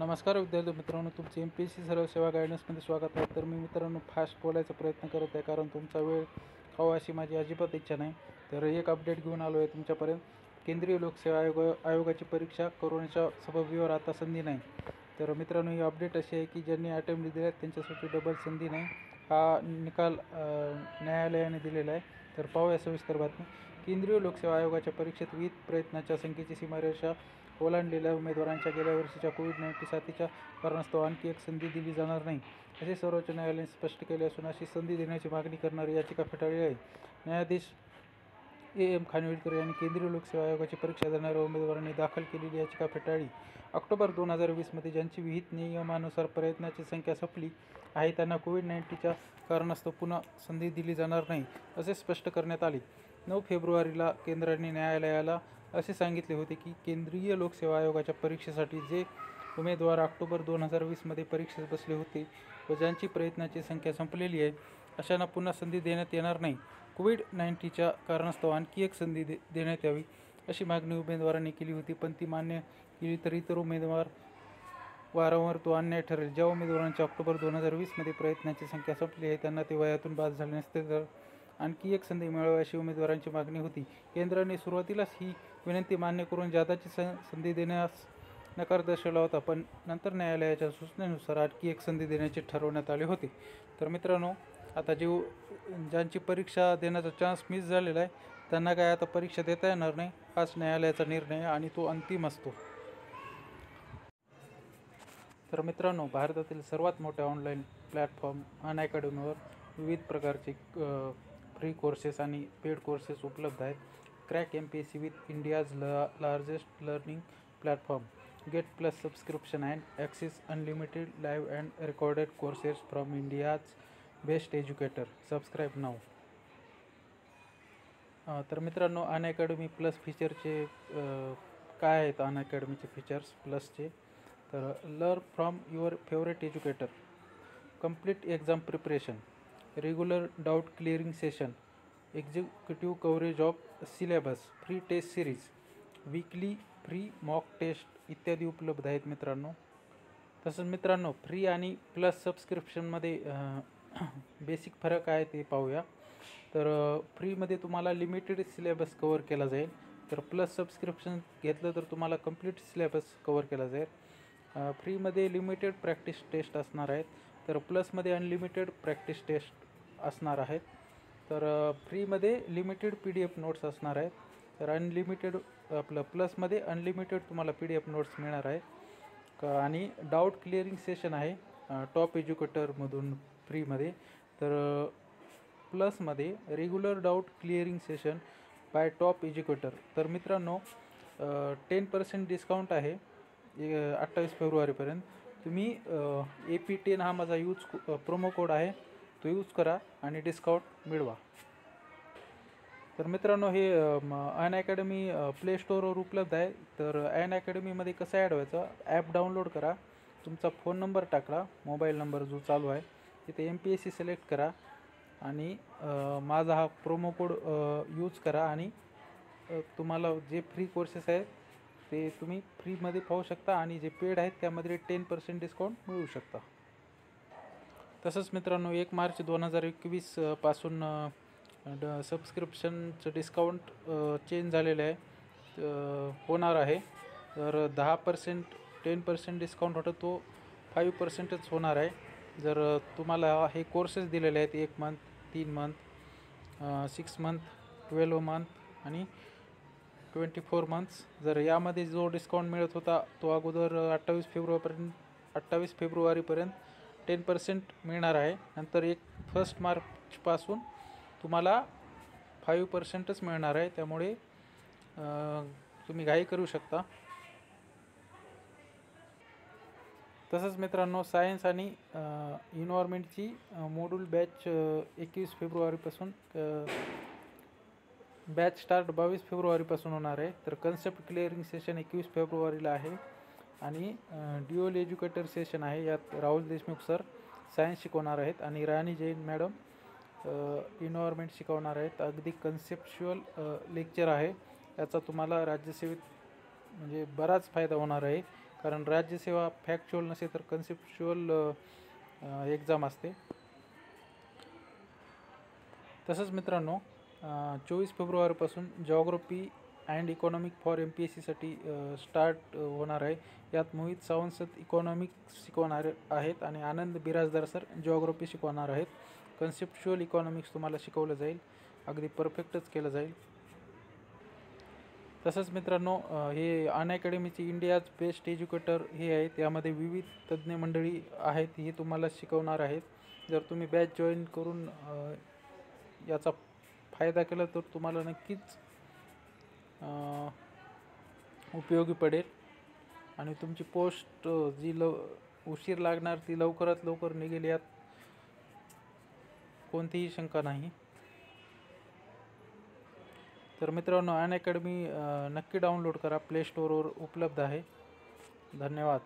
नमस्कार विद्यार्थी मित्रांनो तुमचे एम पी एस सी सर्व सेवा गायडन्समध्ये स्वागत आहे. तर मी मित्रांनो फास्ट बोलायचा प्रयत्न करत आहे कारण तुमचा वेळ खावा अशी माझी अजिबात इच्छा नाही. तर एक अपडेट घेऊन आलो आहे तुमच्यापर्यंत. केंद्रीय लोकसेवा आयोग आयोगाची परीक्षा करोनाच्या सबबीवर आता संधी नाही. तर मित्रांनो ही अपडेट अशी आहे की ज्यांनी अटेम्प्ट दिले आहेत त्यांच्यासाठी डबल संधी नाही. हा निकाल न्यायालयाने दिलेला आहे. तर पाहूया सविस्तर बातमी. केंद्रीय लोकसेवा आयोगाच्या परीक्षेत विविध प्रयत्नाच्या संख्येची सीमारेषा ओलांडलेल्या उमेदवारांच्या गेल्या वर्षीच्या कोविड नाईन्टीन साथीच्या कारणास्तव आणखी एक संधी दिली जाणार नाही असे सर्वोच्च न्यायालयाने स्पष्ट केले असून अशी संधी देण्याची मागणी करणारी याचिका फेटाळली आहे. न्यायाधीश ए. एम. खानविलकर यांनी केंद्रीय लोकसेवा आयोगाची परीक्षा देणाऱ्या उमेदवारांनी दाखल केलेली याचिका फेटाळली. ऑक्टोबर दोन हजार वीसमध्ये ज्यांची विहित नियमानुसार प्रयत्नाची संख्या संपली आहे त्यांना कोविड नाईन्टीनच्या कारणास्तव पुन्हा संधी दिली जाणार नाही असे स्पष्ट करण्यात आले. नऊ फेब्रुवारीला केंद्राने न्यायालयाला असे सांगितले होते की केंद्रीय लोकसेवा आयोगाच्या परीक्षेसाठी जे उमेदवार ऑक्टोबर दोन हजार वीसमध्ये परीक्षेत बसले होते व ज्यांची प्रयत्नाची संख्या संपलेली आहे अशांना पुन्हा संधी देण्यात येणार नाही. कोविड नाईन्टीनच्या कारणास्तव आणखी एक संधी दे देण्यात यावी अशी मागणी उमेदवारांनी केली होती. पण ती मान्य केली तर इतर उमेदवार वारंवार तो अन्याय ठरेल. ज्या उमेदवारांच्या ऑक्टोबर दोन हजार वीसमध्ये प्रयत्नांची संख्या संपली आहे त्यांना ते वयातून बाद झाले नसते तर आणखी एक संधी मिळावी अशी उमेदवारांची मागणी होती. केंद्राने सुरुवातीलाच ही विनंती मान्य करून जादाची संधी देण्यास नकार दर्शवला होता पण नंतर न्यायालयाच्या सूचनेनुसार आणखी एक संधी देण्याचे ठरवण्यात आले होते. तर मित्रांनो आता जे ज्यांची परीक्षा देण्याचा चान्स मिस झालेला आहे त्यांना काय आता परीक्षा देता येणार नाही हाच न्यायालयाचा निर्णय आणि तो अंतिम असतो. तर मित्रांनो भारतातील सर्वात मोठ्या ऑनलाईन प्लॅटफॉर्म अन अकॅडमीवर विविध प्रकारचे फ्री कोर्सेस आणि पेड कोर्सेस उपलब्ध आहेत. Crack M P S C with India's ल largest learning platform get plus subscription and access unlimited live and recorded courses from India's best educator subscribe नाव तर मित्रांनो अन academy plus फीचरचे काय आहेत अन अकॅडमीचे features प्लसचे तर learn from your favourite educator complete exam preparation regular doubt clearing session executive coverage of syllabus free test series weekly free mock test इत्यादी उपलब्ध आहेत मित्रांनो. तसंच मित्रांनो फ्री आणि प्लस सबस्क्रिप्शनमध्ये बेसिक फरक आहे ते पाहूया. तर फ्रीमध्ये तुम्हाला लिमिटेड सिलेबस कवर केला जाईल. तर प्लस सबस्क्रिप्शन घेतलं तर तुम्हाला कंप्लीट सिलेबस कवर केला जाईल. फ्रीमध्ये लिमिटेड प्रॅक्टिस टेस्ट असणार आहेत. तर प्लसमध्ये अनलिमिटेड प्रॅक्टिस टेस्ट असणार आहेत तर फ्रीमध्ये limited P D F notes असणार आहेत तर अनलिमिटेड आपलं प्लसमध्ये अनलिमिटेड तुम्हाला पी डी एफ नोट्स मिळणार आहे. आणि डाऊट क्लिअरिंग सेशन आहे टॉप एज्युकेटरमधून फ्रीमध्ये. तर प्लसमध्ये regular doubt clearing session by top educator. तर मित्रांनो टेन पर्सेंट डिस्काउंट आहे अठ्ठावीस फेब्रुवारीपर्यंत. तुम्ही ए पी टेन हा माझा यूज प्रोमो कोड आहे. तो यूज करा आणि डिस्काउंट मिळवा. तर मित्रांनो हे अन अकॅडमी प्ले स्टोअरवर उपलब्ध आहे. तर अन अकॅडमीमध्ये कसं ॲड व्हायचं? ॲप डाउनलोड करा. तुमचा फोन नंबर टाकला. मोबाईल नंबर जो चालू आहे तिथे M P S C select करा. आणि माझा हा प्रोमो कोड यूज करा. आणि तुम्हाला जे फ्री कोर्सेस आहेत ते तुम्ही फ्रीमध्ये पाहू शकता आणि जे पेड आहेत त्यामध्ये टेन पर्सेंट डिस्काउंट मिळू शकता. तसंच मित्रांनो एक मार्च दोन हजार एकवीसपासून ड सबस्क्रिप्शनचं डिस्काउंट चेंज झालेलं आहे. होणार आहे. तर दहा पर्सेंट टेन पर्सेंट डिस्काउंट होतं तो फाईव्ह पर्सेंटच होणार आहे. जर तुम्हाला हे कोर्सेस दिलेले आहेत एक मंथ तीन month six month twelve month आणि ट्वेंटी फोर मंथ्स जर यामध्ये जो डिस्काउंट मिळत होता तो अगोदर अठ्ठावीस फेब्रुवारीपर्यंत अठ्ठावीस फेब्रुवारीपर्यंत टेन पर्सेंट मिळणार आहे. नंतर एक फर्स्ट मार्चपासून तुम्हाला फाईव्ह पर्सेंटच मिळणार आहे. त्यामुळे तुम्ही घाई करू शकता. तसंच मित्रांनो सायन्स आणि इन्व्हायरमेंटची मोड्यूल बॅच एकवीस फेब्रुवारीपासून बॅच स्टार्ट बावीस फेब्रुवारीपासून होणार आहे. तर कन्सेप्ट क्लिअरिंग सेशन एकवीस फेब्रुवारीला आहे. आणि ड्युअल एज्युकेटर सेशन आहे. यात राहुल देशमुख सर सायन्स शिकवणार आहेत. आणि राणी जैन मॅडम इन्व्हायरमेंट शिकवणार आहेत. अगदी कन्सेप्च्युअल लेक्चर आहे. याचा तुम्हाला राज्यसेवेत म्हणजे बराच फायदा होणार आहे. कारण राज्यसेवा फॅक्च्युअल नसेल तर कन्सेप्च्युअल एक्झाम असते. तसंच मित्रांनो चोवीस फेब्रुवारीपासून geography and economic for M P S सीसाठी स्टार्ट होणार आहे. यात मोहित सावंत इकॉनॉमिक्स इकॉनॉमिक शिकवणार आहेत आणि आनंद बिराजदार सर जॉग्रफी शिकवणार आहेत. कन्सेप्च्युअल इकॉनॉमिक्स तुम्हाला शिकवलं जाईल. अगदी परफेक्टच केलं जाईल. तसंच मित्रांनो हे अन अकॅडमीचे इंडियाज बेस्ट एज्युकेटर हे आहेत यामध्ये विविध तज्ज्ञ मंडळी आहेत ही तुम्हाला शिकवणार आहेत. जर तुम्ही बॅच जॉईन करून याचा फायदा केला तर तुम्हाला नक्कीच उपयोगी पडेल. आणि तुमची पोस्ट जी लव उशीर लागणार ती लवकरात लवकर निघेल यात कोणतीही शंका नाही. तर मित्रांनो अन अकॅडमी नक्की डाउनलोड करा प्लेश्टोअरवर उपलब्ध आहे. धन्यवाद.